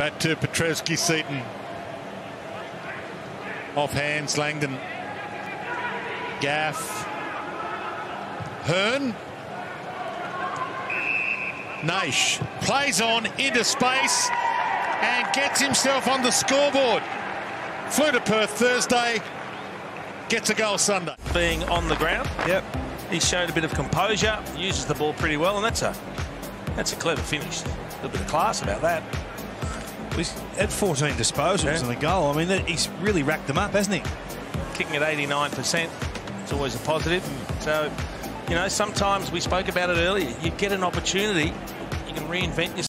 Back to Petrovsky Seaton. Off hands, Langdon. Gaff. Hearn. Naish plays on into space and gets himself on the scoreboard. Flew to Perth Thursday, gets a goal Sunday. Being on the ground. Yep. He showed a bit of composure, uses the ball pretty well, and that's a that's a clever finish. A little bit of class about that. He's had 14 disposals Yeah. and a goal. I mean, he's really racked them up, hasn't he? Kicking at 89%, it's always a positive. Hmm. So, you know, sometimes we spoke about it earlier. You get an opportunity, you can reinvent yourself.